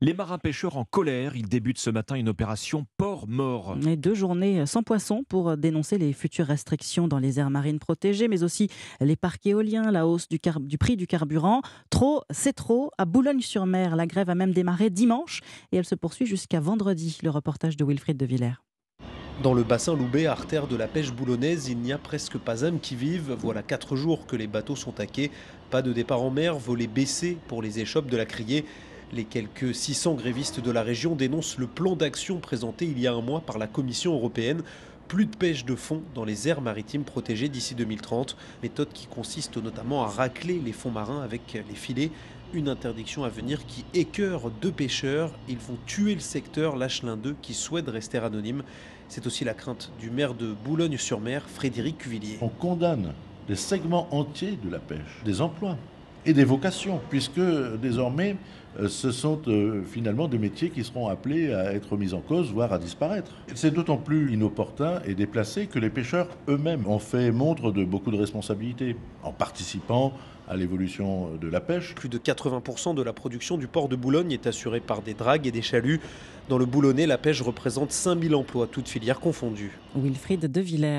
Les marins pêcheurs en colère, ils débutent ce matin une opération port mort. Et deux journées sans poisson pour dénoncer les futures restrictions dans les aires marines protégées, mais aussi les parcs éoliens, la hausse du, du prix du carburant. Trop, c'est trop. À Boulogne-sur-Mer, la grève a même démarré dimanche et elle se poursuit jusqu'à vendredi. Le reportage de Wilfried de Villers. Dans le bassin Loubet, artère de la pêche boulonnaise, il n'y a presque pas âme qui vive. Voilà quatre jours que les bateaux sont taqués. Pas de départ en mer, volets baissés pour les échoppes de la criée. Les quelques 600 grévistes de la région dénoncent le plan d'action présenté il y a un mois par la Commission européenne. Plus de pêche de fond dans les aires maritimes protégées d'ici 2030. Méthode qui consiste notamment à racler les fonds marins avec les filets. Une interdiction à venir qui écœure deux pêcheurs. Ils vont tuer le secteur Lachelin 2 qui souhaite rester anonyme. C'est aussi la crainte du maire de Boulogne-sur-Mer, Frédéric Cuvillier. On condamne des segments entiers de la pêche, des emplois et des vocations, puisque désormais, euh, ce sont euh, finalement des métiers qui seront appelés à être mis en cause, voire à disparaître. C'est d'autant plus inopportun et déplacé que les pêcheurs eux-mêmes ont fait montre de beaucoup de responsabilités en participant à l'évolution de la pêche. Plus de 80% de la production du port de Boulogne est assurée par des dragues et des chaluts. Dans le Boulonnais, la pêche représente 5000 emplois, toutes filières confondues. Wilfried de Villers.